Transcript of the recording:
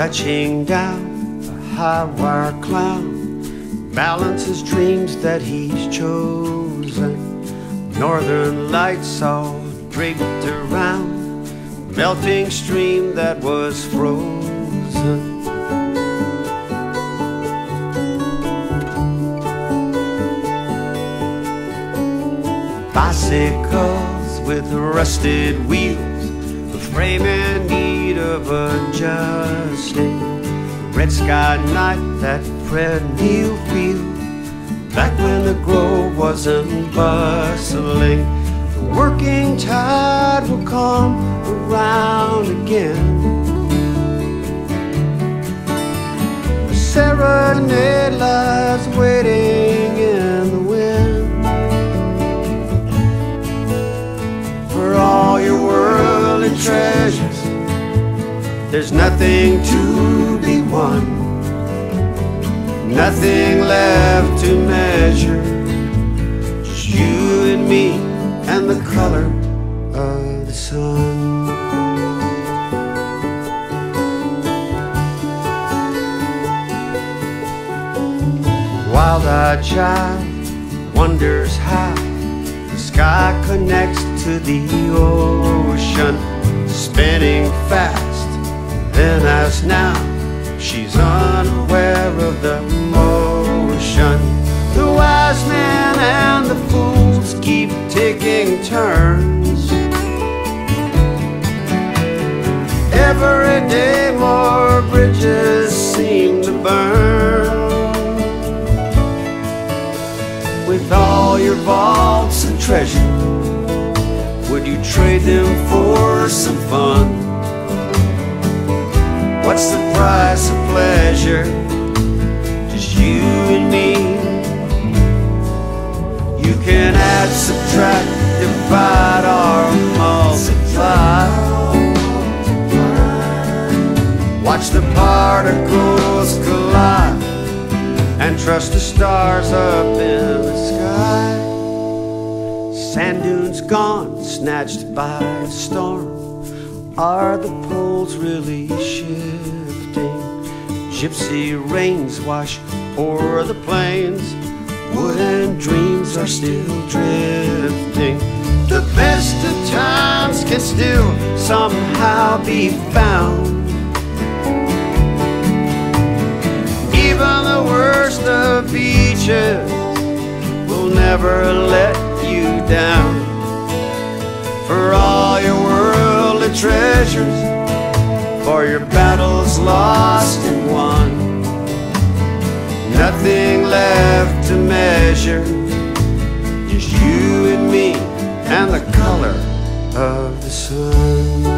touching down a high wire clown balances dreams that he's chosen. Northern lights all draped around, melting stream that was frozen. Bicycles with rusted wheels, the frame in need of adjusting. Red sky night, that Fred Neil feel, back when the grove wasn't bustling. The working tide will come around again. The serenade There's nothing to be won, nothing left to measure. Just you and me and the color of the sun. Wild-eyed child wonders how the sky connects to the ocean, spinning fast. As now, she's unaware of the motion. The wise men and the fools keep taking turns. Every day, more bridges seem to burn. With all your vaults and treasure, would you trade them for some fun? Price of pleasure? Just you and me. You can add, subtract, divide, or multiply. Watch the particles collide and trust the stars up in the sky. Sand dunes gone, snatched by a storm. Are the poles really shifting? Gypsy rains wash o'er the plains. Wooden dreams are still drifting. The best of times can still somehow be found. Even the worst of beaches will never let you down. For all your worldly treasures, for your battles lost and won. Nothing left to measure, just you and me and the color of the sun.